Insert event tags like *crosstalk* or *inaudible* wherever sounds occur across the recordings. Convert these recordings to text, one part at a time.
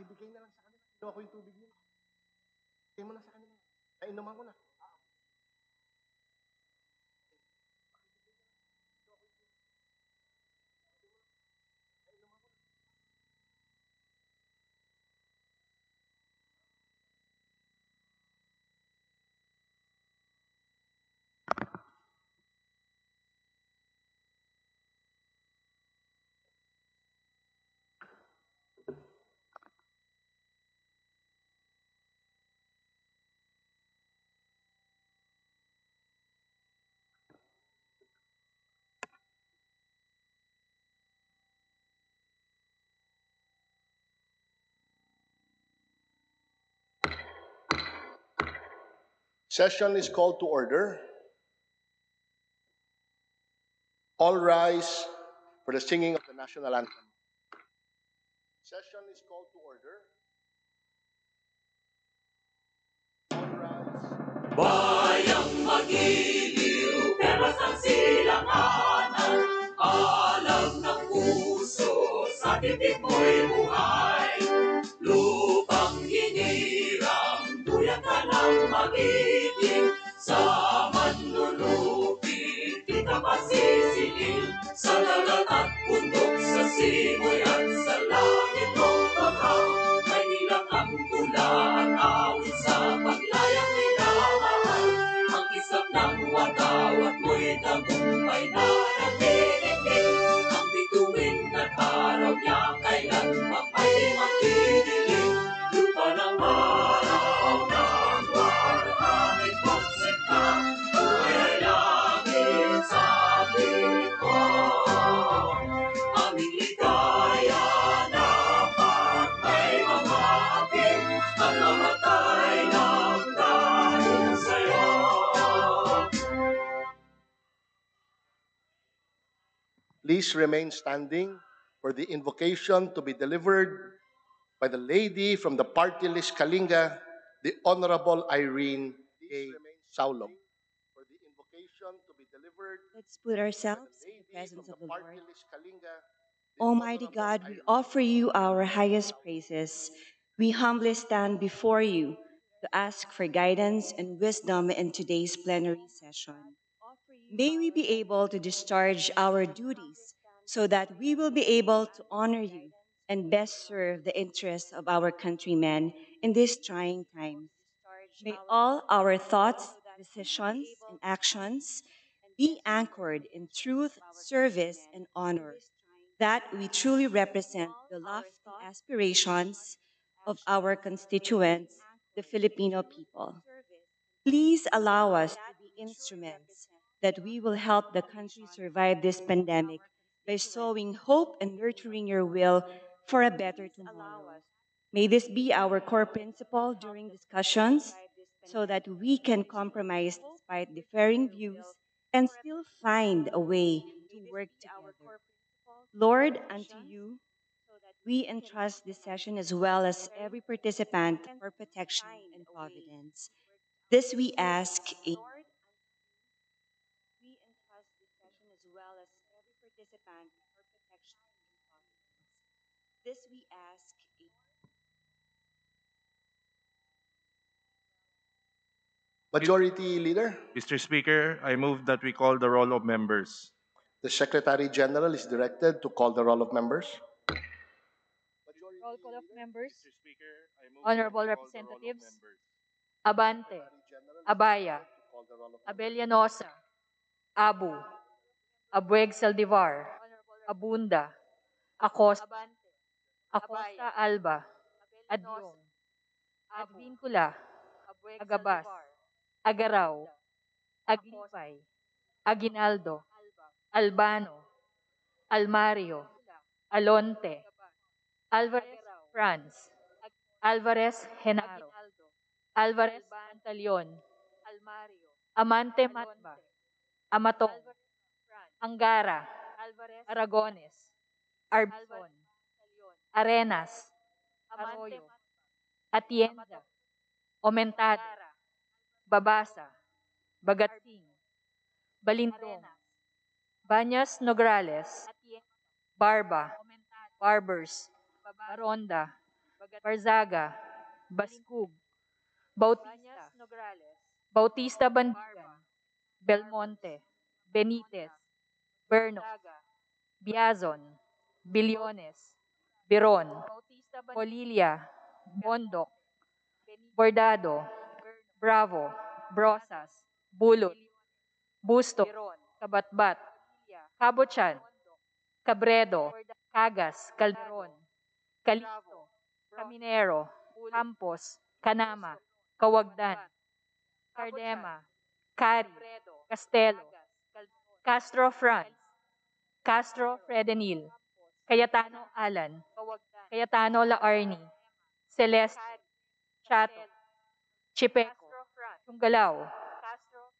Pakibigay na lang sa kanila. Inuha ko yung tubig nila. Bigay mo na sa kanila. Nainuman ko na. Session is called to order. All rise for the singing of the national anthem. Session is called to order. All rise. Bayang magiliw, pero ang silanganan, alam ng puso, sa titik mo'y buhay. Hinirang, ang magiging sa manlulupi kita pasisilil sa dagat at bundok sa simoy at sa langit o bakaw Please remain standing for the invocation to be delivered by the lady from the party list Kalinga, the Honorable Irene A. Saulog. For the invocation to be delivered Let's put ourselves in the presence of the Lord. list Kalinga, the Almighty God, we offer you our highest praises. We humbly stand before you to ask for guidance and wisdom in today's plenary session. May we be able to discharge our duties so that we will be able to honor you and best serve the interests of our countrymen in these trying times. May all our thoughts, decisions, and actions be anchored in truth, service, and honor, that we truly represent the lofty aspirations of our constituents, the Filipino people. Please allow us to be instruments that we will help the country survive this pandemic by sowing hope and nurturing your will for a better tomorrow. May this be our core principle during discussions so that we can compromise despite differing views and still find a way to work together. Lord, unto you we entrust this session as well as every participant for protection and providence. This we ask in we entrust this session as well as every participant for protection and providence. This we ask in Majority Leader, Mr. Speaker, I move that we call the roll of members. the Secretary General is directed to call the roll of members. Roll call of members. Mr. Speaker, I move Honorable that we call the roll of representatives. members. Abante, Abaya, Abellanosa, Abu, Abueg Saldivar, Abunda, Acosta, Acosta Alba, Adyong, Advincula, Agabas, Agaraw, Aglipay, Aguinaldo, Albano, Almario, Alonte, Alvarez Franz, Alvarez Genaro, Alvarez Pantaleon, Amante Matba, Amatong, Angara, Aragones, Arbison, Arenas, Arroyo, Atienza, Omentado, Babasa, Bagatsing, Balintong, Banyas Nograles, Barba, Barbers, Baronda, Barzaga, Baskug, Bautista, Bautista Bandigan, Belmonte, Benitez, Berno, Biazon, Bilyones, Biron, Polilia, Bondok, Bordado, Bravo, Brosas, Bulot, Busto, Kabatbat, Kabochan, Cabredo, Cagas, Calderon, Calixto, Caminero, Campos, Canama, Kawagdan, Cardema, Cari, Castelo, Castro Franz, Castro Fredenil, Cayetano Alan, Cayetano Laarni, Celeste, Chato, Chipeco, Tunggalaw,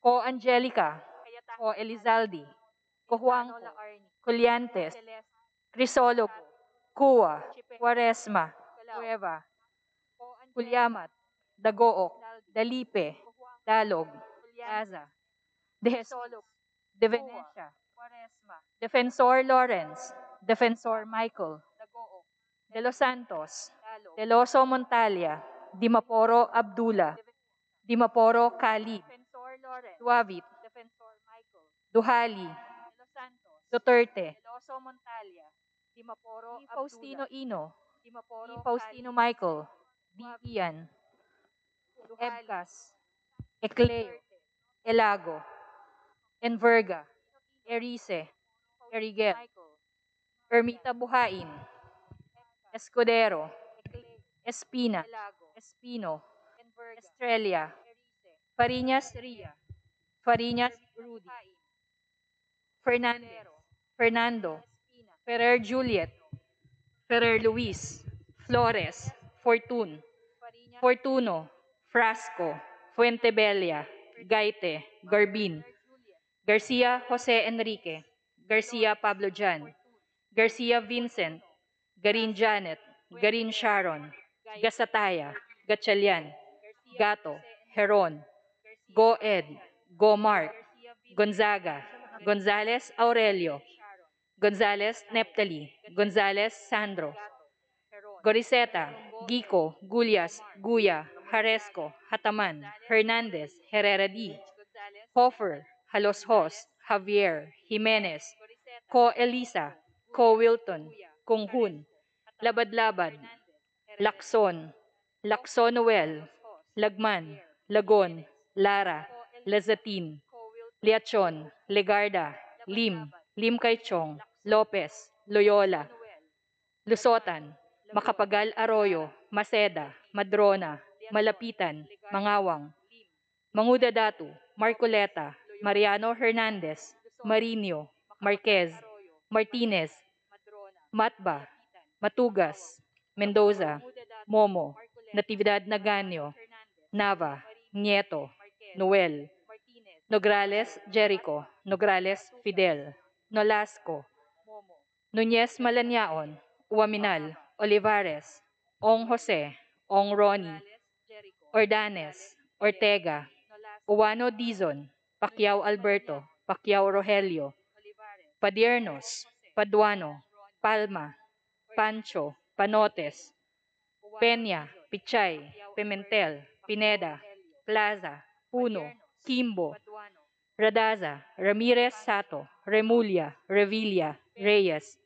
Ko Angelica, Ko Elizaldi, Ko Juanco, Colliantes, Crisologo, Kua, Quaresma, Cueva, Kulyamat, Dagook, Dalipe, Dalog, Plaza, De Jesus, De Venecia, Defensor Lawrence, Defensor Michael, De Los Santos, Deloso Montalia, Dimaporo Abdullah, Dimaporo Khalid, Duavit, Duhali, Duterte, Di Faustino Ino, Di Faustino Michael, Ian, Ebcas, Ecleo, Elago, Enverga, Erice, Eriguel, Ermita Buhain, Escudero, Espina, Espino, Estrella, Fariñas Ria, Fariñas Rudy, Fernandez, Fernando, Ferrer Juliet, Ferrer Luis, Flores, Fortun, Fortuno, Frasco, Fuentebella, Gaite, Garbin, Garcia Jose Enrique, Garcia Pablo Jan, Garcia Vincent, Garin Janet, Garin Sharon, Gasataya, Gatchalian, Gato, Heron, Go Ed, Go Mark, Gonzaga, Gonzales Aurelio, Gonzales Neptali, Gonzales Sandro, Goriseta, Gico, Gulyas, Guya, Haresco, Hataman, Hernandez, Herrera D, Hofer, Haloshos, Javier, Jimenez, Ko Elisa, Ko Wilton, Kunghun, Labad-Labad, Lakson, Lakson Noel, Lagman, Lagon, Lara, Lazatin, Liachon, Legarda, Lim, Lim Kaichong, Lopez, Loyola, Lusotan, Makapagal Arroyo, Maceda, Madrona, Malapitan, Mangawang, Mangudadatu, Marcoleta, Mariano Hernandez, Marinio, Marquez, Martinez, Matba, Matugas, Mendoza, Momo, Natividad Naganyo, Nava, Nieto, Noel, Nograles Jericho, Nograles Fidel, Nolasco, Nunez Malaniaon, Uaminal, Olivares, Ong Jose, Ong Ronnie, Ordanes, Ortega, Uwano Dizon, Pacquiao Alberto, Pacquiao Rogelio, Padiernos, Paduano, Palma, Pancho, Panotes, Peña, Pichay, Pimentel, Pineda, Plaza, Puno, Kimbo, Radaza, Ramirez Sato, Remulla, Revilla, Reyes,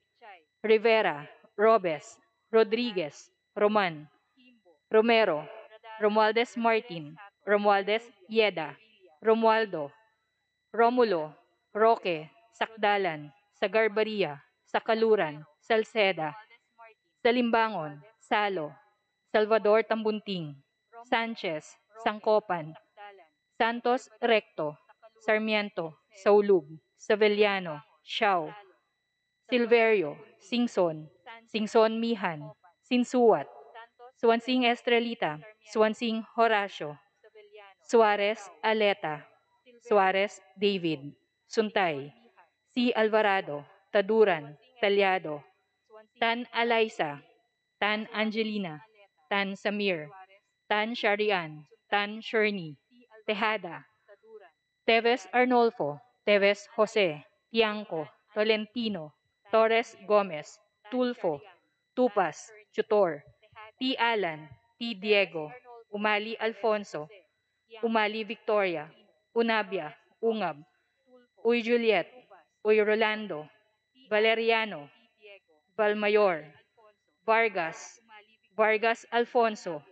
Rivera, Robes, Rodriguez, Roman, Romero, Romualdez Martin, Romualdez Yeda, Romualdo, Romulo, Roque, Sakdalan, Sagarbaria, Sakaluran, Salceda, Salimbangon, Salo, Salvador Tambunting, Sanchez, Sangkopan, Santos Recto, Sarmiento, Saulug, Savellano, Xiao, Silverio, Singson, Singson Mihan, Sinsuat, Suansing Estrelita, Suansing Horacio, Suarez Aleta, Suarez David, Suntay, C. Alvarado, Taduran, Talyado, Tan Alaisa, Tan Angelina, Tan Samir, Tan Sharian, Tan Sherney, Tejada, Teves Arnolfo, Teves Jose, Tiangco, Tolentino, Torres Gomez, Tulfo, Tupas, Tutor, T. Alan, T. Diego, Umali Alfonso, Umali Victoria, Unabia, Ungab, Uy Juliet, Uy Rolando, Valeriano, Valmayor, Vargas, Vargas Alfonso,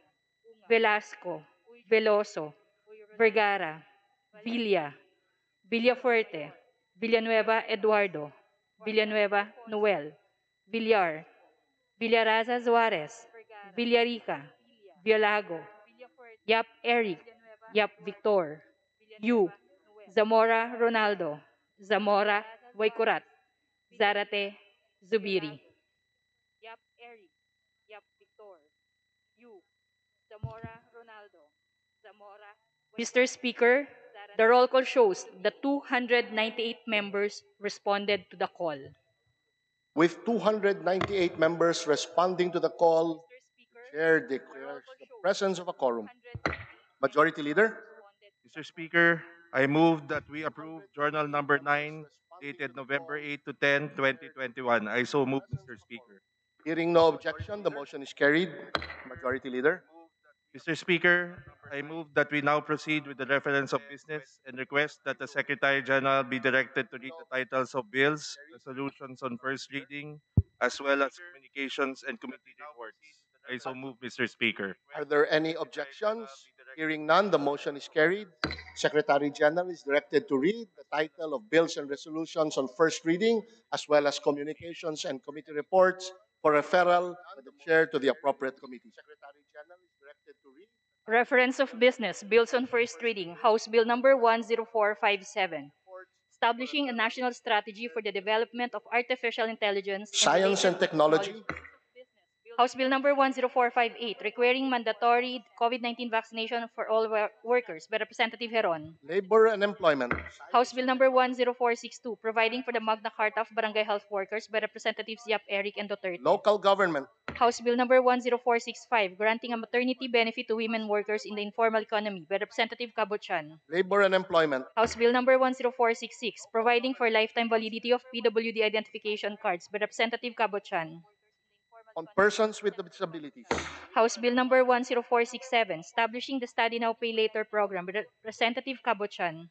Velasco, Veloso, Vergara, Villa, Villafuerte, Villanueva Eduardo, Villanueva Noel, Villar, Villaraza Juarez, Villarica, Violago, Yap Eric, Yap Victor, Yu, Zamora Ronaldo, Zamora Waikurat, Zarate Zubiri. Yap Eric, Yap Victor, Yu, Zamora Ronaldo, Zamora. Mr. Speaker, the roll call shows that 298 members responded to the call. With 298 members responding to the call, Chair declares the presence of a quorum. Majority Leader, Mr. Speaker, I move that we approve Journal Number 9 dated November 8 to 10, 2021. I so move, Mr. Speaker. hearing no objection, the motion is carried. Majority Leader, Mr. Speaker, I move that we now proceed with the reference of business and request that the Secretary General be directed to read the titles of bills, resolutions on first reading, as well as communications and committee reports. I so move, Mr. Speaker. are there any objections? Hearing none, the motion is carried. Secretary General is directed to read the title of bills and resolutions on first reading, as well as communications and committee reports for referral by the chair to the appropriate committee. Secretary General is directed to read. Reference of business, bills on first reading, House Bill number 10457, establishing a national strategy for the development of artificial intelligence. Science and related technology, House Bill number 10458, requiring mandatory COVID-19 vaccination for all wo- workers by Representative Heron. labor and employment, House Bill number 10462, providing for the Magna Carta of Barangay Health Workers by Representatives Yap Eric and Duterte. local government, House Bill number 10465, granting a maternity benefit to women workers in the informal economy by Representative Cabochan. labor and employment, House Bill number 10466, providing for lifetime validity of PWD identification cards by Representative Cabochan. On persons with disabilities, House Bill number 10467, establishing the Study Now Pay Later program by Representative Cabochan.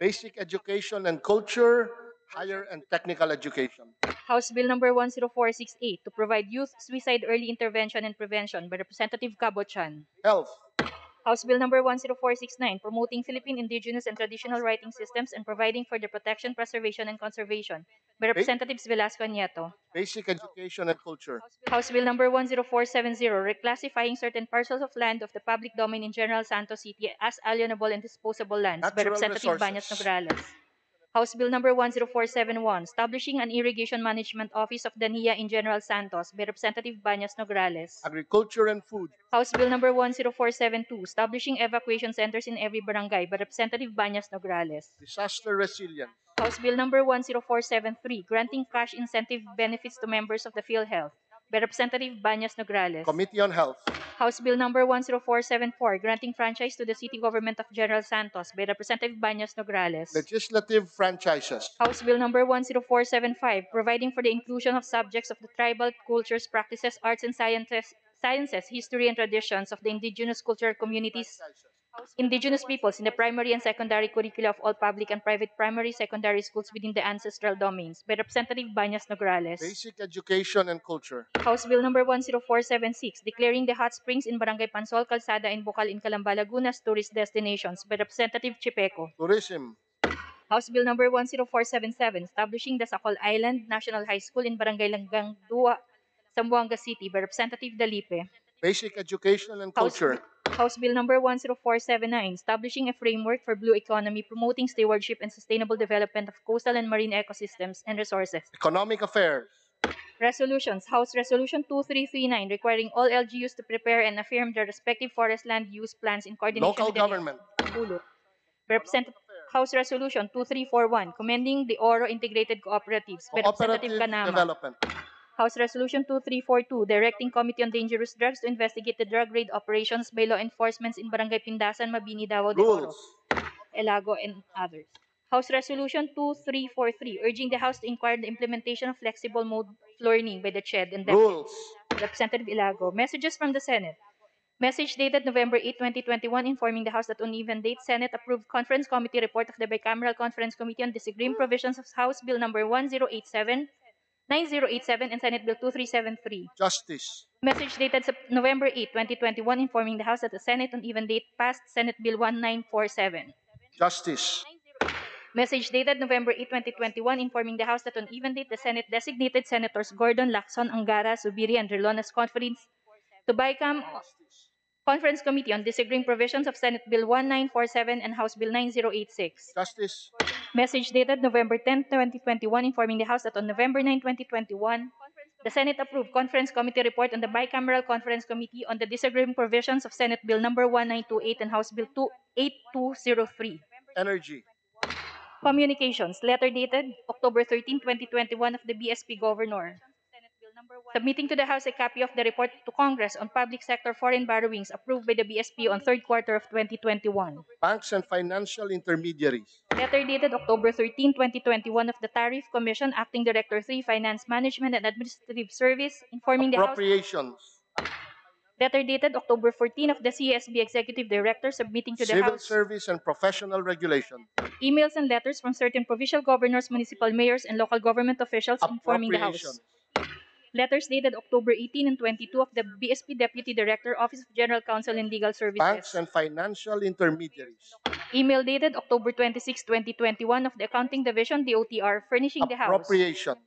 basic education and culture, higher and technical education, House Bill number 10468, to provide youth suicide early intervention and prevention by Representative Cabochan. health, House Bill number 10469, promoting Philippine indigenous and traditional writing systems and providing for their protection, preservation, and conservation by Representatives Velasco Nieto. basic education and culture, House Bill number 10470, reclassifying certain parcels of land of the public domain in General Santos City as alienable and disposable lands by Natural Representative Bañas. Nograles. House Bill number 10471, establishing an irrigation management office of the NIA in General Santos by Representative Banyas Nograles. agriculture and food, House Bill number 10472, establishing evacuation centers in every barangay by Representative Banyas Nograles. disaster resilience, House Bill number 10473, granting cash incentive benefits to members of the PhilHealth by Representative Bañas Nograles. Committee on Health, House Bill number 10474, granting franchise to the City Government of General Santos by Representative Bañas Nograles. legislative franchises, House Bill number 10475, providing for the inclusion of subjects of the tribal cultures, practices, arts, and sciences, sciences, history, and traditions of the indigenous cultural communities, indigenous peoples in the primary and secondary curricula of all public and private primary secondary schools within the ancestral domains by Representative Banyas Nograles. basic education and culture, House Bill number 10476, declaring the hot springs in Barangay Pansol, Calzada, and Bukal in Calamba, Laguna as tourist destinations by Representative Chipeco. tourism, House Bill number 10477, establishing the Sakol Island National High School in Barangay Langgang Dua, Zamboanga City by Representative Dalipe. Basic education and House, culture, House Bill number 10479, establishing a framework for blue economy, promoting stewardship and sustainable development of coastal and marine ecosystems and resources. economic affairs, Resolutions. House Resolution 2339, requiring all LGUs to prepare and affirm their respective forest land use plans in coordination local with the government, Bulo. Represent House Resolution 2341, commending the Oro Integrated Cooperatives by Representative cooperative Canama. development, House Resolution 2342, directing Committee on Dangerous Drugs to investigate the drug raid operations by law enforcement in Barangay Pindasan, Mabini, Davao de Oro, rules, Elago, and others. House Resolution 2343, urging the House to inquire the implementation of flexible mode learning by the CHED and DepEd. Rules. Representative Elago. Messages from the Senate. Message dated November 8, 2021, informing the House that on even date, Senate approved Conference Committee report of the Bicameral Conference Committee on Disagreeing Provisions of House Bill Number 1087, 9087, and Senate Bill 2373. Justice. Message dated November 8, 2021, informing the House that the Senate on even date passed Senate Bill 1947. Justice. Message dated November 8, 2021, informing the House that on even date, the Senate designated Senators Gordon, Lacson, Angara, Zubiri, and Drilon as conference to BICAM Conference Committee on Disagreeing Provisions of Senate Bill 1947 and House Bill 9086. Justice. Message dated November 10, 2021, informing the House that on November 9, 2021, the Senate approved Conference Committee report on the Bicameral Conference Committee on the Disagreeing Provisions of Senate Bill Number 1928 and House Bill 28203. Energy. Communications, letter dated October 13, 2021 of the BSP Governor. Submitting to the House a copy of the report to Congress on public sector foreign borrowings approved by the BSP on third quarter of 2021. Banks and financial intermediaries. Letter dated October 13, 2021 of the Tariff Commission, Acting Director 3, Finance Management and Administrative Service, informing the House. Appropriations. Letter dated October 14 of the CSB Executive Director, submitting to the Civil House service and professional regulation. emails and letters from certain provincial governors, municipal mayors, and local government officials informing the House. Letters dated October 18 and 22 of the BSP Deputy Director, Office of General Counsel and Legal Services. Banks and financial intermediaries. Email dated October 26, 2021 of the Accounting Division, DOTR, furnishing the House. Appropriations.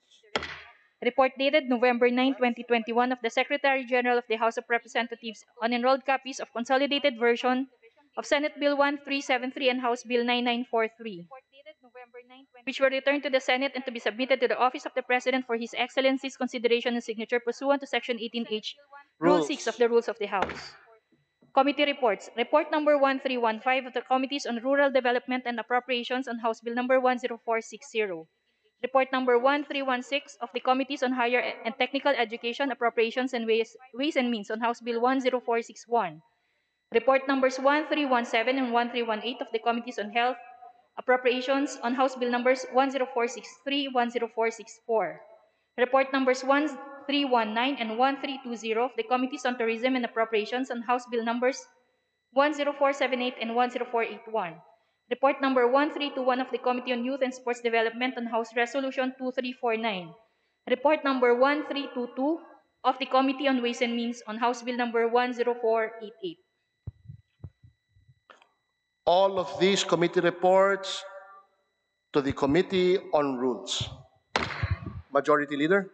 Report dated November 9, 2021 of the Secretary General of the House of Representatives on enrolled copies of consolidated version of Senate Bill 1373 and House Bill 9943, which were returned to the Senate and to be submitted to the Office of the President for His Excellency's consideration and signature pursuant to Section 18H, Rule 6 of the Rules of the House. Committee reports. Report number 1315 of the Committees on Rural Development and Appropriations on House Bill number 10460. Report number 1316 of the Committees on Higher and Technical Education, Appropriations, and Ways, Ways and Means on House Bill 10461. Report numbers 1317 and 1318 of the Committees on Health, Appropriations on House Bill numbers 10463, 10464. Report numbers 1319 and 1320 of the Committees on Tourism and Appropriations on House Bill numbers 10478 and 10481. Report number 1321 of the Committee on Youth and Sports Development on House Resolution 2349. Report number 1322 of the Committee on Ways and Means on House Bill number 10488. All of these committee reports to the Committee on Rules. Majority Leader.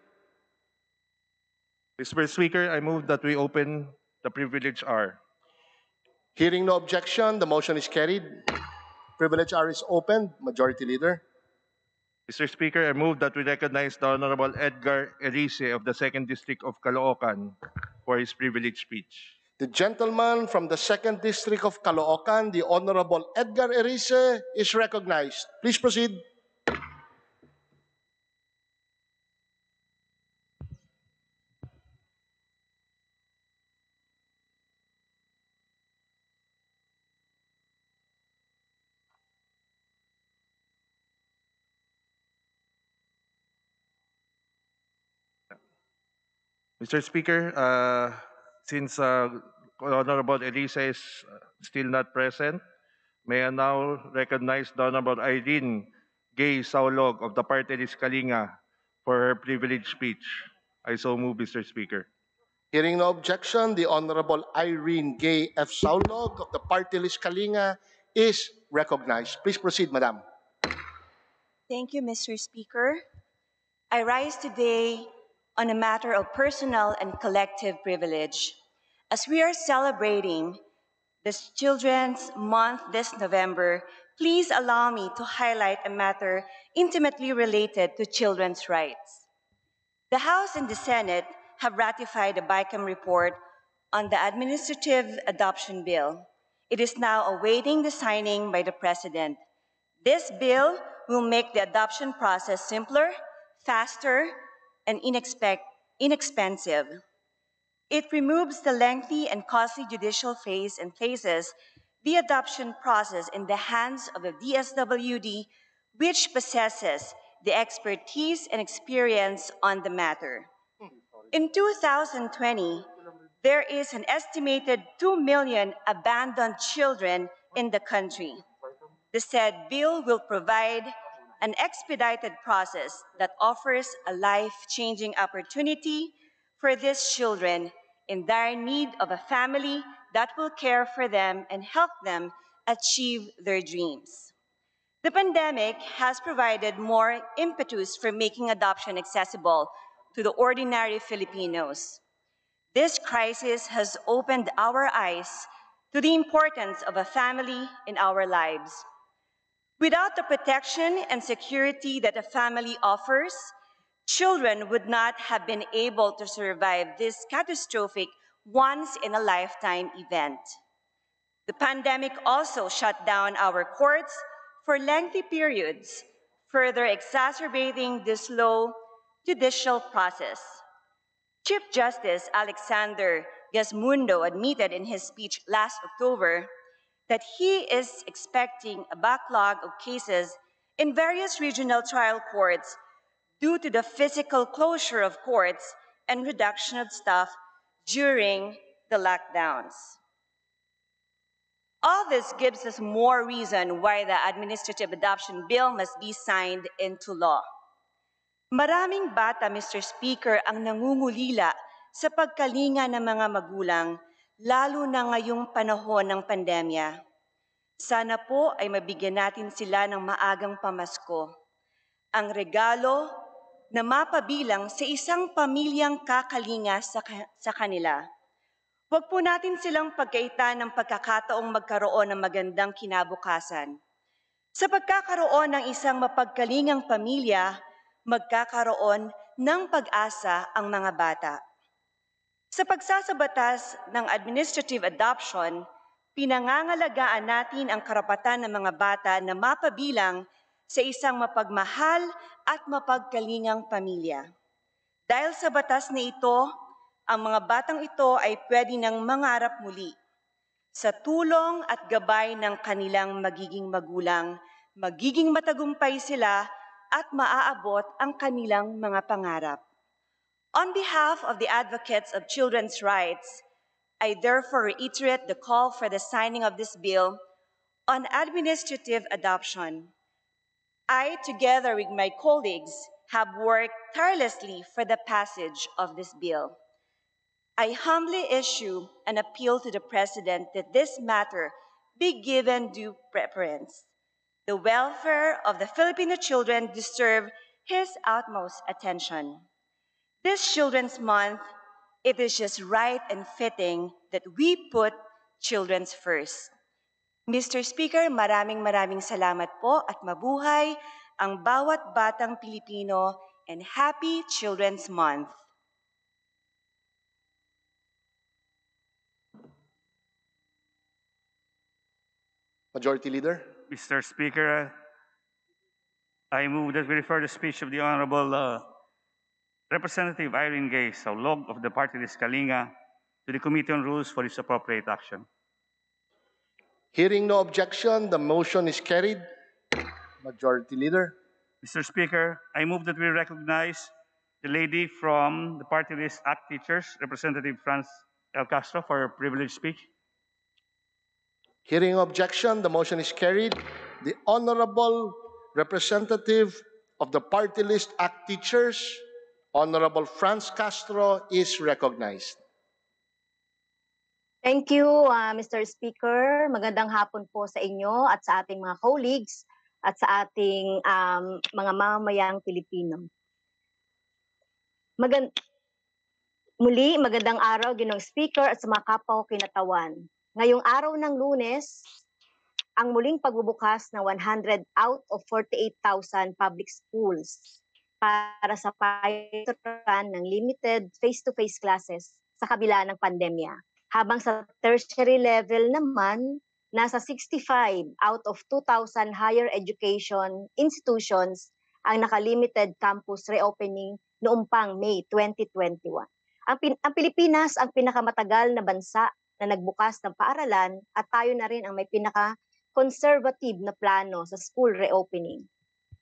Mr. Speaker, I move that we open the privilege hour. Hearing no objection, the motion is carried. Privilege hour is opened. Majority Leader. Mr. Speaker, I move that we recognize the Honorable Edgar Erice of the 2nd District of Caloocan for his privilege speech. The gentleman from the 2nd District of Caloocan, the Honorable Edgar Erice, is recognized. Please proceed. Mr. Speaker, uh, since uh, Honorable Elisa is uh, still not present, may I now recognize the Honorable Irene Gay Saulog of the party list Kalinga for her privileged speech. I so move, Mr. Speaker. Hearing no objection, the Honorable Irene Gay F. Saulog of the party list Kalinga is recognized. Please proceed, Madam. Thank you, Mr. Speaker. I rise today on a matter of personal and collective privilege. As we are celebrating this Children's Month this November, please allow me to highlight a matter intimately related to children's rights. The House and the Senate have ratified the BICAM report on the Administrative Adoption Bill. It is now awaiting the signing by the President. This bill will make the adoption process simpler, faster, and inexpensive. It removes the lengthy and costly judicial phase and places the adoption process in the hands of the DSWD which possesses the expertise and experience on the matter. In 2020, there is an estimated 2 million abandoned children in the country. The said bill will provide an expedited process that offers a life-changing opportunity for these children in dire need of a family that will care for them and help them achieve their dreams. The pandemic has provided more impetus for making adoption accessible to the ordinary Filipinos. This crisis has opened our eyes to the importance of a family in our lives. Without the protection and security that a family offers, children would not have been able to survive this catastrophic once in a lifetime event. The pandemic also shut down our courts for lengthy periods, further exacerbating the slow judicial process. Chief Justice Alexander Gesmundo admitted in his speech last October that he is expecting a backlog of cases in various regional trial courts due to the physical closure of courts and reduction of staff during the lockdowns. All this gives us more reason why the administrative adoption bill must be signed into law. Maraming bata, Mr. Speaker, ang nangungulila sa pagkalinga ng mga magulang, lalo na ngayong panahon ng pandemya. Sana po ay mabigyan natin sila ng maagang pamasko. Ang regalo na mapabilang sa isang pamilyang kakalinga sa, sa kanila. Huwag po natin silang pagkaitan ng pagkakataong magkaroon ng magandang kinabukasan. Sa pagkakaroon ng isang mapagkalingang pamilya, magkakaroon ng pag-asa ang mga bata. Sa pagsasabatas ng administrative adoption, pinangangalagaan natin ang karapatan ng mga bata na mapabilang sa isang mapagmahal at mapagkalingang pamilya. Dahil sa batas na ito, ang mga batang ito ay pwede nang mangarap muli. Sa tulong at gabay ng kanilang magiging magulang, magiging matagumpay sila at maaabot ang kanilang mga pangarap. On behalf of the advocates of children's rights, I therefore reiterate the call for the signing of this bill on administrative adoption. I, together with my colleagues, have worked tirelessly for the passage of this bill. I humbly issue an appeal to the President that this matter be given due preference. The welfare of the Filipino children deserve his utmost attention. This Children's Month, it is just right and fitting that we put children's first. Mr. Speaker, maraming maraming salamat po at mabuhay ang bawat batang Pilipino and Happy Children's Month. Majority Leader. Mr. Speaker, I move that we refer the speech of the Honorable uh, Representative Irene Gay, log of the party list Kalinga, to the Committee on Rules for its appropriate action. Hearing no objection, the motion is carried. Majority Leader. Mr. Speaker, I move that we recognize the lady from the party list ACT Teachers, Representative France El Castro, for her privileged speech. Hearing objection, the motion is carried. The Honorable Representative of the Party List Act Teachers, Honorable France Castro, is recognized. Thank you, uh, Mr. Speaker. Magandang hapon po sa inyo at sa ating mga colleagues at sa ating um, mga mamamayang Pilipino. Magand Muli, magandang araw, Ginong Speaker at sa mga kapwa kinatawan. Ngayong araw ng lunes, ang muling pagbubukas ng 100 out of 48,000 public schools para sa payaturan ng limited face-to-face classes sa kabila ng pandemya. Habang sa tertiary level naman, nasa 65 out of 2,000 higher education institutions ang nakalimited campus reopening noong pang May 2021. Ang, pin- ang Pilipinas ang pinakamatagal na bansa na nagbukas ng paaralan at tayo na rin ang may pinaka-conservative na plano sa school reopening.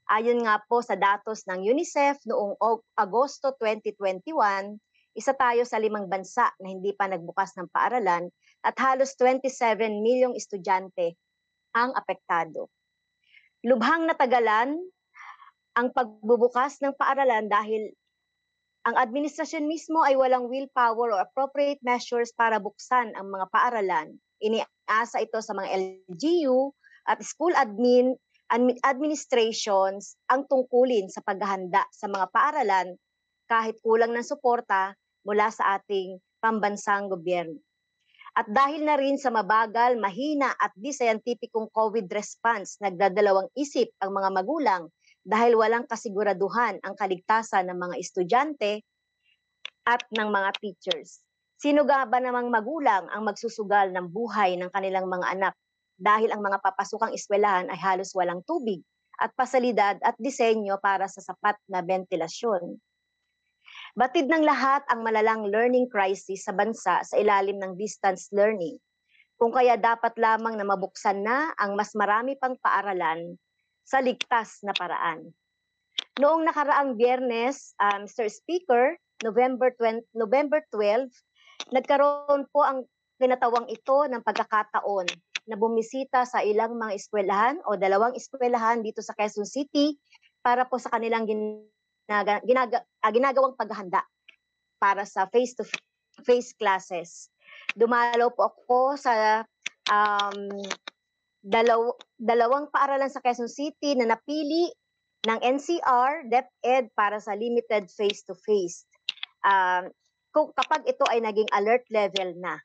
Ayon nga po sa datos ng UNICEF noong Agosto 2021, isa tayo sa limang bansa na hindi pa nagbukas ng paaralan at halos 27 milyong estudyante ang apektado. Lubhang natagalan ang pagbubukas ng paaralan dahil ang administrasyon mismo ay walang willpower or appropriate measures para buksan ang mga paaralan. Iniasa ito sa mga LGU at school admin admi- administrations ang tungkulin sa paghahanda sa mga paaralan kahit kulang ng suporta mula sa ating pambansang gobyerno. At dahil na rin sa mabagal, mahina at di COVID response, nagdadalawang isip ang mga magulang dahil walang kasiguraduhan ang kaligtasan ng mga estudyante at ng mga teachers. Sino ga ba namang magulang ang magsusugal ng buhay ng kanilang mga anak dahil ang mga papasukang eskwelahan ay halos walang tubig at pasalidad at disenyo para sa sapat na ventilasyon. Batid ng lahat ang malalang learning crisis sa bansa sa ilalim ng distance learning. Kung kaya dapat lamang na mabuksan na ang mas marami pang paaralan sa ligtas na paraan. Noong nakaraang biyernes, um, Mr. Speaker, November 20, November 12, nagkaroon po ang kinatawang ito ng pagkakataon na bumisita sa ilang mga eskwelahan o dalawang eskwelahan dito sa Quezon City para po sa kanilang ginaga, ginaga, ah, ginagawang paghahanda para sa face-to-face classes. Dumalaw po ako sa um, dalaw, dalawang paaralan sa Quezon City na napili ng NCR, DepEd para sa limited face-to-face. Um, kung kapag ito ay naging alert level na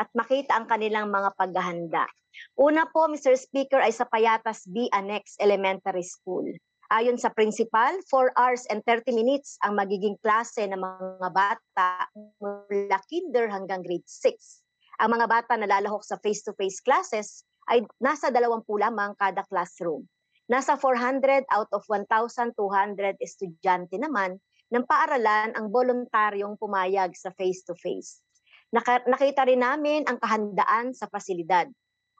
at makita ang kanilang mga paghahanda. Una po, Mr. Speaker, ay sa Payatas B Annex Elementary School. Ayon sa principal, 4 hours and 30 minutes ang magiging klase ng mga bata mula kinder hanggang grade 6. Ang mga bata na lalahok sa face-to-face classes ay nasa 20 lamang kada classroom. Nasa 400 out of 1,200 estudyante naman ng paaralan ang voluntaryong pumayag sa face-to-face. Nakita rin namin ang kahandaan sa pasilidad.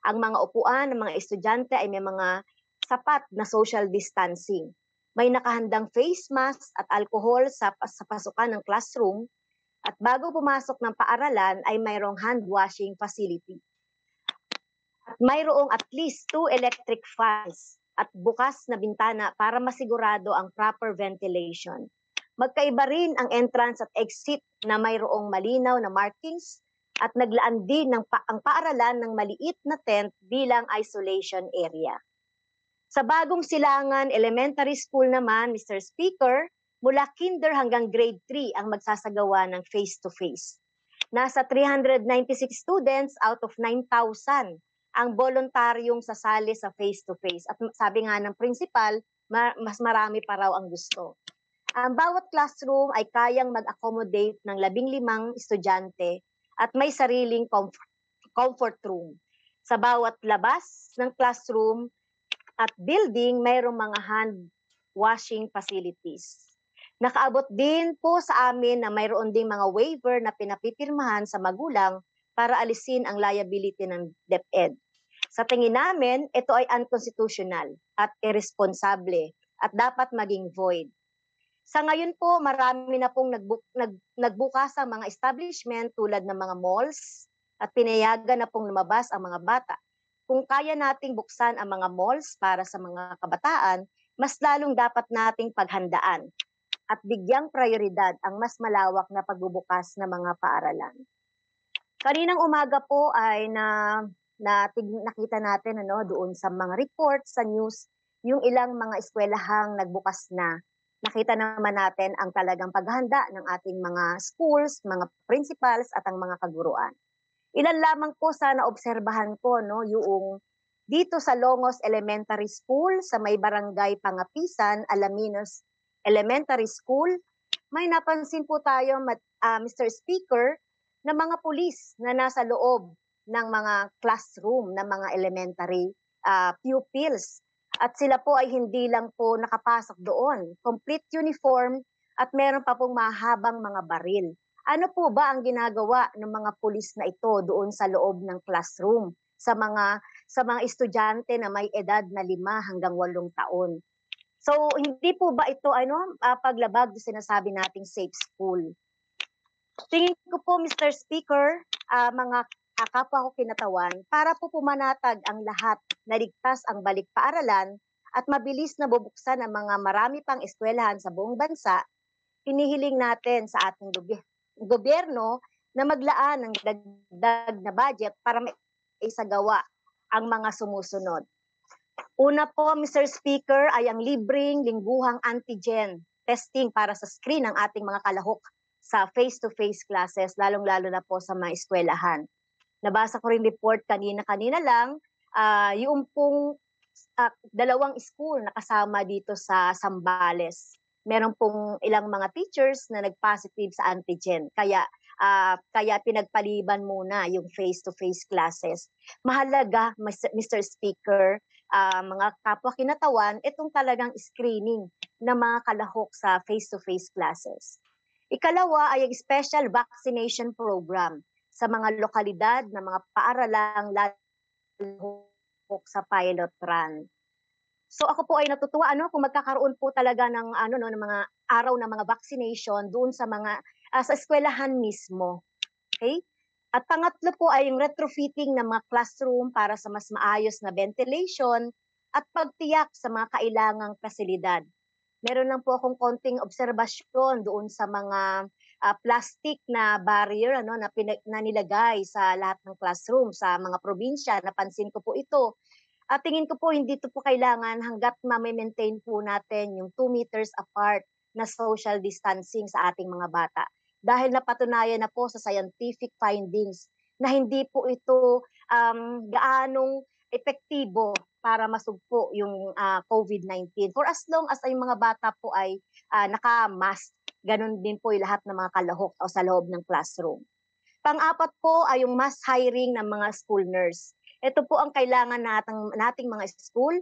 Ang mga upuan ng mga estudyante ay may mga sapat na social distancing. May nakahandang face mask at alcohol sa, sa pasukan ng classroom at bago pumasok ng paaralan ay mayroong hand washing facility. At mayroong at least two electric fans at bukas na bintana para masigurado ang proper ventilation. Magkaiba rin ang entrance at exit na mayroong malinaw na markings at naglaan din ng pa- ang paaralan ng maliit na tent bilang isolation area. Sa bagong silangan elementary school naman, Mr. Speaker, mula kinder hanggang grade 3 ang magsasagawa ng face-to-face. Nasa 396 students out of 9,000 ang voluntaryong sasali sa face-to-face. At sabi nga ng principal, ma- mas marami pa raw ang gusto. Ang bawat classroom ay kayang mag-accommodate ng labing limang estudyante at may sariling comfort room. Sa bawat labas ng classroom at building, mayroong mga hand washing facilities. Nakaabot din po sa amin na mayroon ding mga waiver na pinapipirmahan sa magulang para alisin ang liability ng DepEd. Sa tingin namin, ito ay unconstitutional at irresponsable at dapat maging void. Sa ngayon po, marami na pong nagbu- nag, nagbukas ang mga establishment tulad ng mga malls at pinayagan na pong lumabas ang mga bata. Kung kaya nating buksan ang mga malls para sa mga kabataan, mas lalong dapat nating paghandaan at bigyang prioridad ang mas malawak na pagbubukas ng mga paaralan. Kaninang umaga po ay na, na nakita natin ano doon sa mga reports sa news yung ilang mga eskwelahang nagbukas na nakita naman natin ang talagang paghahanda ng ating mga schools, mga principals at ang mga kaguruan. Ilan lamang po sana obserbahan ko no yung dito sa Longos Elementary School sa may barangay Pangapisan, Alaminos Elementary School, may napansin po tayo uh, Mr. Speaker na mga pulis na nasa loob ng mga classroom ng mga elementary uh, pupils at sila po ay hindi lang po nakapasok doon. Complete uniform at meron pa pong mahabang mga baril. Ano po ba ang ginagawa ng mga pulis na ito doon sa loob ng classroom? sa mga sa mga estudyante na may edad na lima hanggang walong taon. So, hindi po ba ito ano, ah, paglabag sa sinasabi nating safe school? Tingin ko po, Mr. Speaker, ah, mga ah, kapwa ko kinatawan, para po pumanatag ang lahat na ligtas ang balik paaralan at mabilis na bubuksan ang mga marami pang eskwelahan sa buong bansa, hinihiling natin sa ating gobyerno na maglaan ng dagdag na budget para maisagawa ang mga sumusunod. Una po, Mr. Speaker, ay ang libreng lingguhang antigen testing para sa screen ng ating mga kalahok sa face-to-face classes, lalong-lalo na po sa mga eskwelahan. Nabasa ko rin report kanina-kanina lang, ah, yung pong ah, dalawang school na kasama dito sa Sambales. Meron pong ilang mga teachers na nag-positive sa antigen. Kaya ah, kaya pinagpaliban muna yung face-to-face classes. Mahalaga, Mr. Speaker, ah, mga kapwa kinatawan, itong talagang screening ng mga kalahok sa face-to-face classes. Ikalawa ay ang special vaccination program sa mga lokalidad na mga paaralang lalahok sa pilot run. So ako po ay natutuwa ano kung magkakaroon po talaga ng ano no ng mga araw ng mga vaccination doon sa mga ah, sa eskwelahan mismo. Okay? At pangatlo po ay yung retrofitting ng mga classroom para sa mas maayos na ventilation at pagtiyak sa mga kailangang pasilidad. Meron lang po akong konting obserbasyon doon sa mga ah, plastic na barrier ano na, pinag- na nilagay sa lahat ng classroom sa mga probinsya. Napansin ko po ito. At tingin ko po hindi ito po kailangan hanggat ma-maintain po natin yung 2 meters apart na social distancing sa ating mga bata. Dahil napatunayan na po sa scientific findings na hindi po ito um, gaanong epektibo para masugpo yung ah, COVID-19. For as long as ay mga bata po ay ah, naka-mask, ganun din po yung lahat ng mga kalahok o sa loob ng classroom. Pang-apat po ay yung mass hiring ng mga school nurse. Ito po ang kailangan nating, nating mga school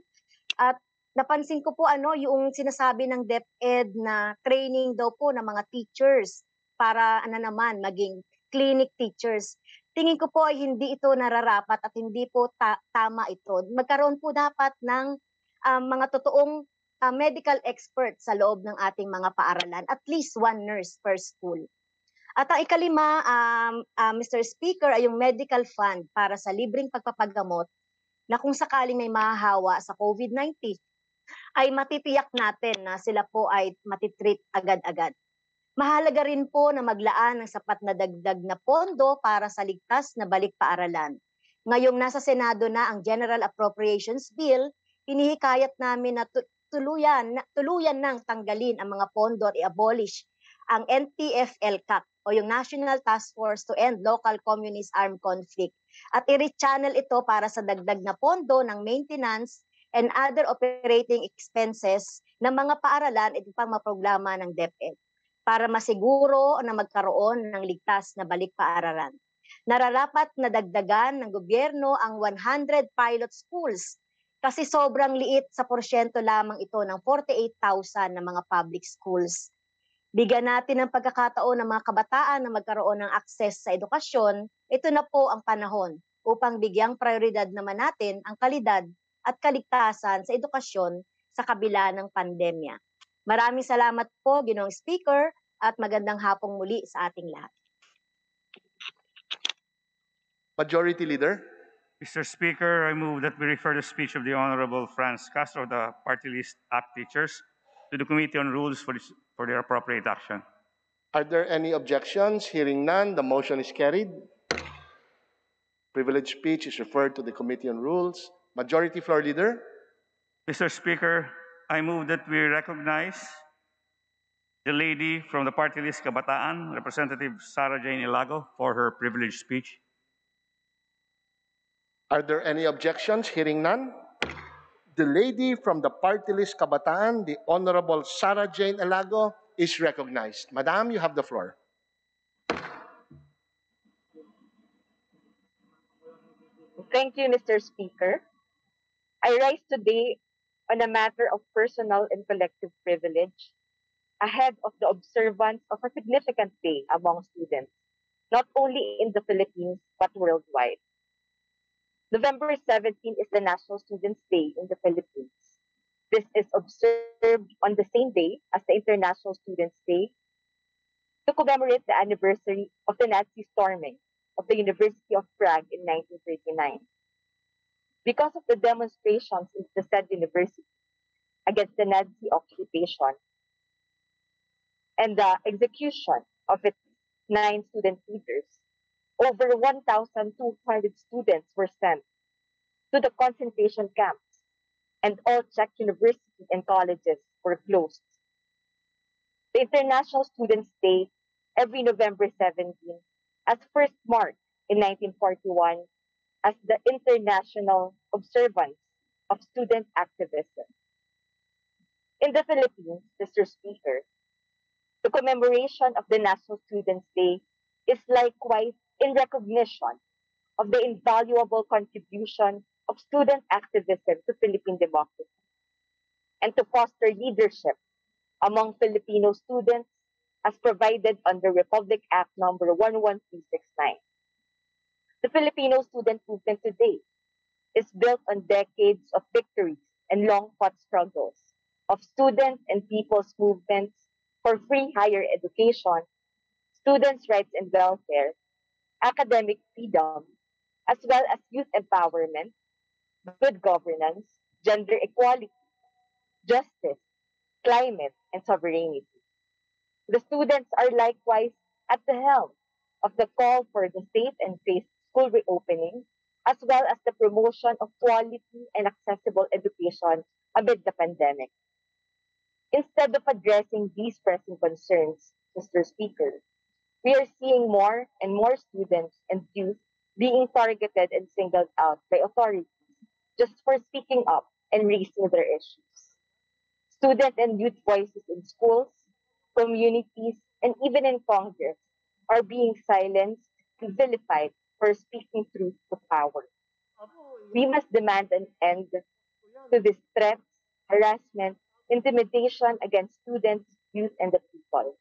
at napansin ko po ano yung sinasabi ng DepEd na training daw po ng mga teachers para ano naman maging clinic teachers. Tingin ko po ay hindi ito nararapat at hindi po ta- tama ito. Magkaroon po dapat ng um, mga totoong uh, medical expert sa loob ng ating mga paaralan. At least one nurse per school. At ang ikalima, um, uh, Mr. Speaker, ay yung medical fund para sa libreng pagpapagamot na kung sakaling may mahahawa sa COVID-19, ay matitiyak natin na sila po ay matitreat agad-agad. Mahalaga rin po na maglaan ng sapat na dagdag na pondo para sa ligtas na balik paaralan. Ngayong nasa Senado na ang General Appropriations Bill, hinihikayat namin na tuluyan, tuluyan nang tanggalin ang mga pondo at i-abolish ang NTF-LCAC o yung National Task Force to End Local Communist Armed Conflict at i-rechannel ito para sa dagdag na pondo ng maintenance and other operating expenses ng mga paaralan ito pang maprograma ng DepEd para masiguro na magkaroon ng ligtas na balik paaralan. Nararapat na dagdagan ng gobyerno ang 100 pilot schools kasi sobrang liit sa porsyento lamang ito ng 48,000 na mga public schools Bigyan natin ng pagkakataon ng mga kabataan na magkaroon ng akses sa edukasyon, ito na po ang panahon upang bigyang prioridad naman natin ang kalidad at kaligtasan sa edukasyon sa kabila ng pandemya. Maraming salamat po, Ginoong Speaker, at magandang hapong muli sa ating lahat. Majority Leader. Mr. Speaker, I move that we refer the speech of the Honorable Franz Castro of the Party List Act Teachers to the Committee on Rules for, this, for their appropriate action. Are there any objections? Hearing none, the motion is carried. Privileged speech is referred to the Committee on Rules. Majority Floor Leader. Mr. Speaker, I move that we recognize the lady from the party list Kabataan, Representative Sarah Jane Elago, for her privileged speech. Are there any objections? Hearing none, the lady from the party list Kabataan, the Honorable Sarah Jane Elago, is recognized. Madam, you have the floor. Thank you, Mr. Speaker. I rise today on a matter of personal and collective privilege ahead of the observance of a significant day among students, not only in the Philippines but worldwide. November 17 is the National Students' Day in the Philippines. This is observed on the same day as the International Students' Day to commemorate the anniversary of the Nazi storming of the University of Prague in 1939. Because of the demonstrations in the said university against the Nazi occupation and the execution of its nine student leaders, over 1,200 students were sent to the concentration camps, and all Czech universities and colleges were closed. The International Students' Day, every November 17, as first marked in 1941 as the International Observance of Student Activism. In the Philippines, Mr. Speaker, the commemoration of the National Students' Day is likewise in recognition of the invaluable contribution of student activism to Philippine democracy and to foster leadership among Filipino students as provided under Republic Act number 11369. The Filipino student movement today is built on decades of victories and long-fought struggles of students and people's movements for free higher education, students' rights and welfare, academic freedom, as well as youth empowerment, good governance, gender equality, justice, climate, and sovereignty. The students are likewise at the helm of the call for the safe and phased school reopening, as well as the promotion of quality and accessible education amid the pandemic. Instead of addressing these pressing concerns, Mr. Speaker, we are seeing more and more students and youth being targeted and singled out by authorities just for speaking up and raising their issues. Student and youth voices in schools, communities, and even in Congress are being silenced and vilified for speaking truth to power. We must demand an end to these threats, harassment, intimidation against students, youth, and the people.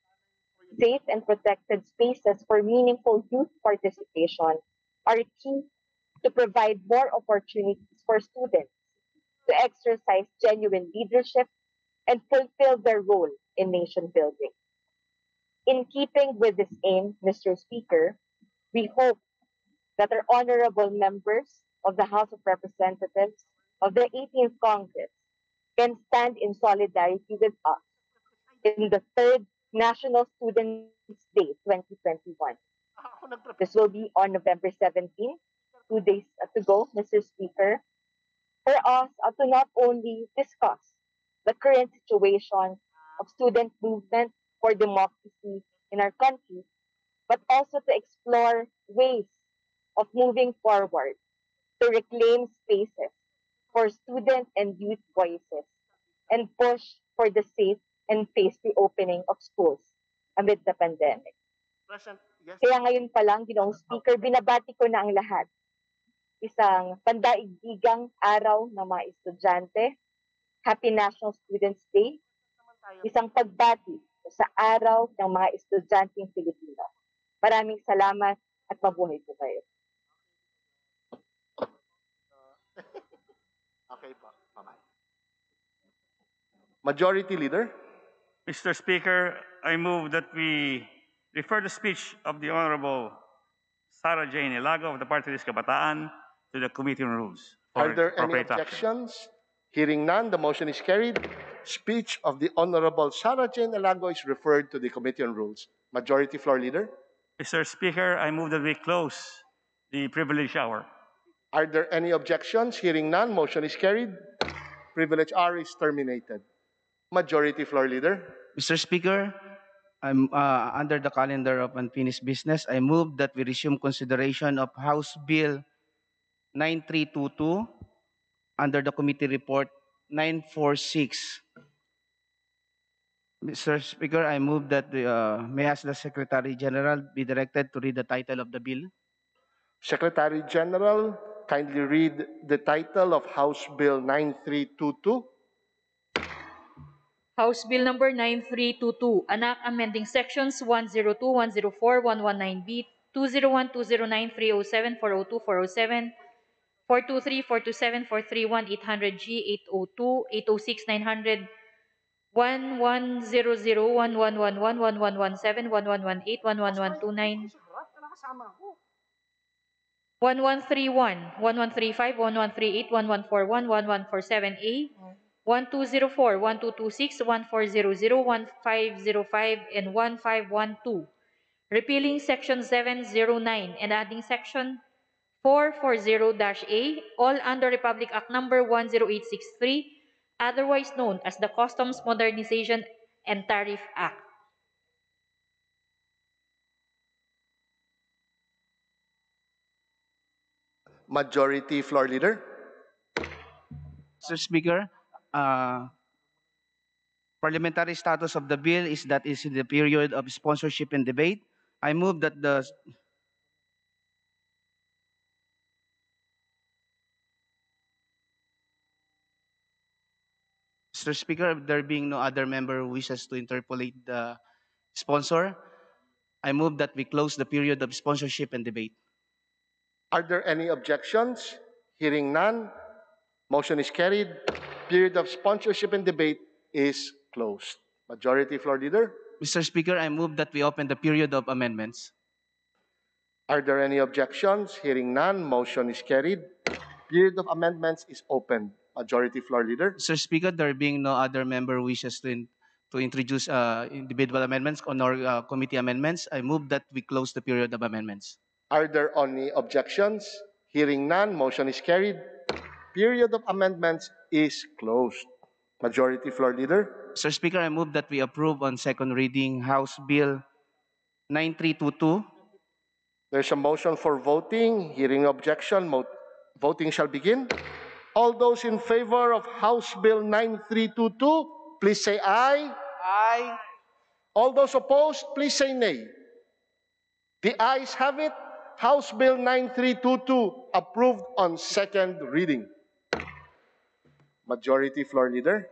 Safe and protected spaces for meaningful youth participation are key to provide more opportunities for students to exercise genuine leadership and fulfill their role in nation building. In keeping with this aim, Mr. Speaker, we hope that our honorable members of the House of Representatives of the 18th Congress can stand in solidarity with us in the third National Students' Day 2021. This will be on November 17, two days to go, Mr. Speaker, for us uh, to not only discuss the current situation of student movement for democracy in our country, but also to explore ways of moving forward to reclaim spaces for student and youth voices and push for the safe and phased reopening of schools amid the pandemic. Present, yes. Kaya ngayon pa lang, Ginoong Speaker, binabati ko na ang lahat. Isang pandaigdigang araw ng mga estudyante. Happy National Students Day. Isang pagbati sa araw ng mga estudyanteng Pilipino. Maraming salamat at mabuhay po kayo. *laughs* Okay po. Bye-bye. Majority Leader, Mr. Speaker, I move that we refer the speech of the Honorable Sarah Jane Elago of the Party List Kabataan to the Committee on Rules. are there any appropriate action. objections? Hearing none, the motion is carried. Speech of the Honorable Sarah Jane Elago is referred to the Committee on Rules. Majority Floor Leader, Mr. Speaker, I move that we close the privilege hour. are there any objections? Hearing none, motion is carried. Privilege R is terminated. Majority Floor Leader, Mr. Speaker, I'm uh, under the calendar of unfinished business. I move that we resume consideration of House Bill 9322 under the committee report 946. Mr. Speaker, I move that the, uh, may ask the Secretary General be directed to read the title of the bill. Secretary General, kindly read the title of House Bill 9322. House Bill Number 9322, an act amending sections 102, 104, 119B, 201, 209, 307, 402, 407, 423, 427, 431, 800G, 802, 806, 900, 1100, 1111, 1117, 1118, 11129, 1131, 1135, 1138, 1141, 1147A, 1204, 1226, 1400, 1505, and 1512. Repealing Section 709 and adding Section 440-A, all under Republic Act Number 10863, otherwise known as the Customs Modernization and Tariff Act. Majority Floor Leader. Mr. Speaker, uh, parliamentary status of the bill is that is in the period of sponsorship and debate. I move that the Mr. Speaker, there being no other member who wishes to interpolate the sponsor, I move that we close the period of sponsorship and debate. Are there any objections? Hearing none, motion is carried. Period of sponsorship and debate is closed. Majority Floor Leader. Mr. Speaker, I move that we open the period of amendments. Are there any objections? Hearing none, motion is carried. Period of amendments is open. Majority Floor Leader. Mr. Speaker, there being no other member wishes to, in- to introduce uh, individual amendments or uh, committee amendments, I move that we close the period of amendments. Are there any objections? Hearing none, motion is carried. Period of amendments is closed. Majority Floor Leader. Mr. Speaker, I move that we approve on second reading House Bill 9322. There's a motion for voting. Hearing objection, mo- voting shall begin. All those in favor of House Bill 9322, please say aye. Aye. All those opposed, please say nay. The ayes have it. House Bill 9322 approved on second reading. Majority Floor Leader.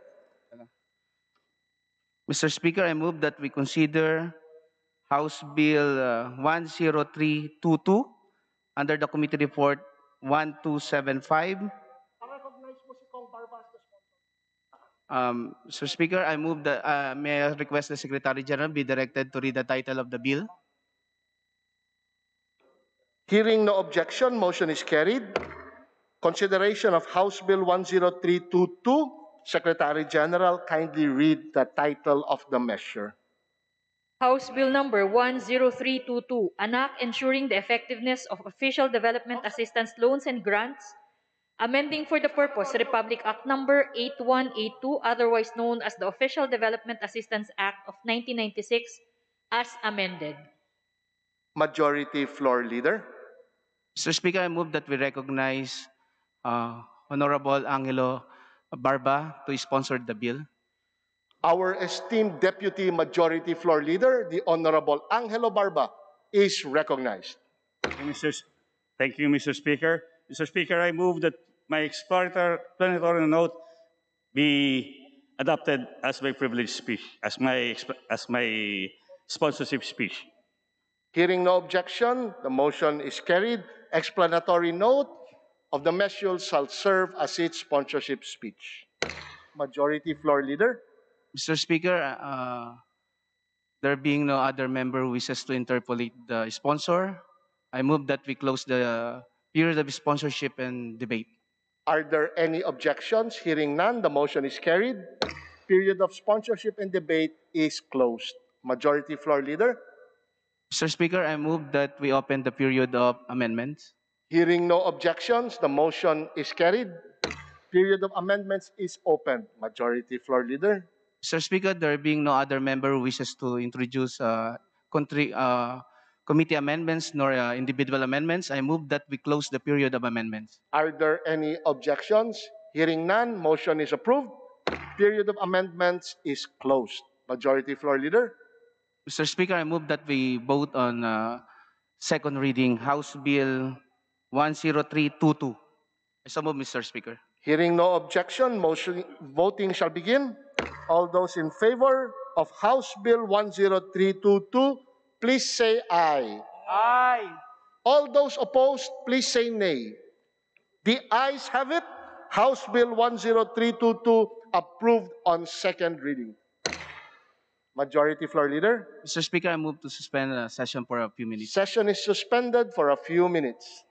Mr. Speaker, I move that we consider House Bill uh, 10322 under the committee report 1275. Um, Mr. Speaker, I move that, uh, may I request the Secretary General be directed to read the title of the bill? Hearing no objection, motion is carried. Consideration of House Bill 10322. Secretary General, kindly read the title of the measure. House Bill Number 10322, an act ensuring the effectiveness of official development assistance loans and grants, amending for the purpose Republic Act Number 8182, otherwise known as the Official Development Assistance Act of 1996, as amended. Majority Floor Leader. Mr. Speaker, I move that we recognize uh, Honorable Angelo Barba to sponsor the bill. Our esteemed Deputy Majority Floor Leader, the Honorable Angelo Barba, is recognized. Thank you, Mr. Thank you, Mr. Speaker. Mr. Speaker, I move that my explanatory note be adopted as my privilege speech, as my as my sponsorship speech. Hearing no objection, the motion is carried. Explanatory note of the measure shall serve as its sponsorship speech. Majority Floor Leader. Mr. Speaker, uh, there being no other member who wishes to interpolate the sponsor, I move that we close the period of sponsorship and debate. Are there any objections? Hearing none, the motion is carried. Period of sponsorship and debate is closed. Majority Floor Leader. Mr. Speaker, I move that we open the period of amendments. Hearing no objections, the motion is carried. Period of amendments is open. Majority Floor Leader. Mr. Speaker, there being no other member who wishes to introduce uh, country, uh, committee amendments nor uh, individual amendments, I move that we close the period of amendments. Are there any objections? Hearing none, motion is approved. Period of amendments is closed. Majority Floor Leader. Mr. Speaker, I move that we vote on uh, second reading House Bill 10322. So move, Mr. Speaker. Hearing no objection, motion, voting shall begin. All those in favor of House Bill 10322, please say aye. Aye. All those opposed, please say nay. The ayes have it. House Bill 10322 approved on second reading. Majority Floor Leader. Mr. Speaker, I move to suspend the session for a few minutes. Session is suspended for a few minutes.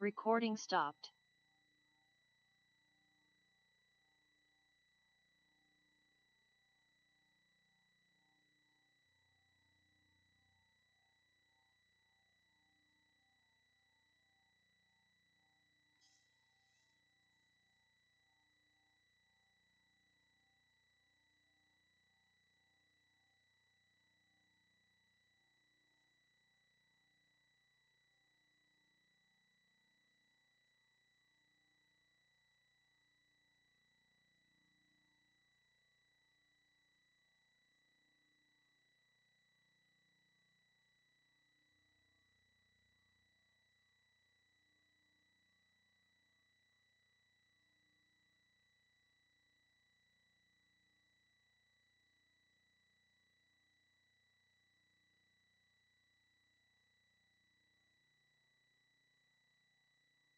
Recording stopped.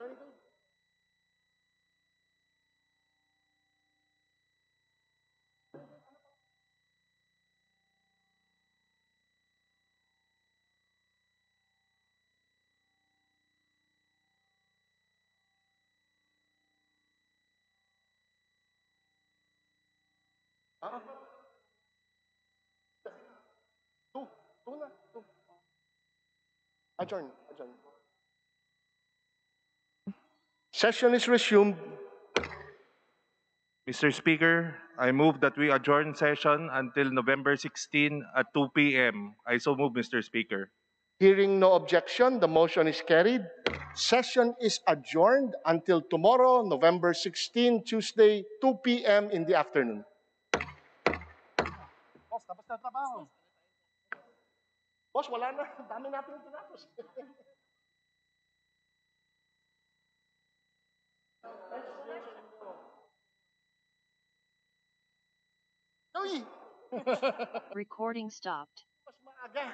David Parang, tu, tu resumed. Mr. Speaker, I move that we adjourn session until November 16 at 2 p.m. I so move, Mr. Speaker. Hearing no objection, the motion is carried. Session is adjourned until tomorrow, November 16, Tuesday, 2 p.m. in the afternoon. Boss, tapos na trabaho. Boss, wala na. *laughs* Dami natin tinapos. *laughs* *laughs* Recording stopped. Mas maaga.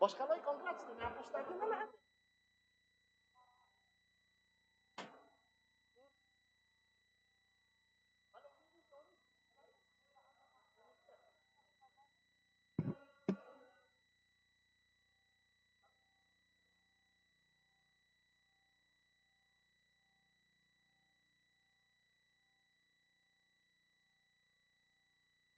Boss *laughs* Kaloy, congrats. Tinapos natin na lahat.